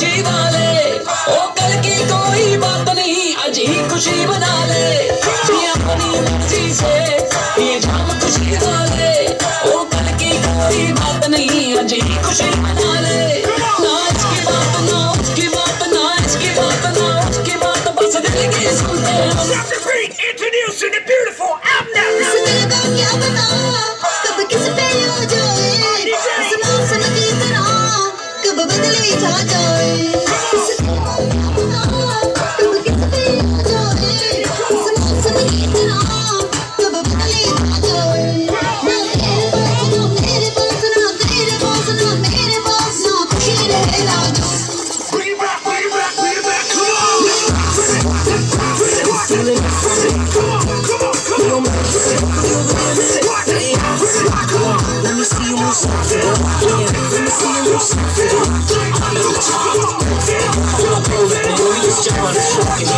खुशी वाले। ओ कल की कोई बात नहीं आज ही खुशी बना ले। अपनी मर्ज़ी से ये जाम खुशी वाले। ओ कल की कोई बात नहीं आज ही खुशी बना ले। ना इसकी बात ना उसकी बात ना इसकी बात ना उसकी बात बस दिल की सुनते हम Introducing the beautiful come on, Yeah.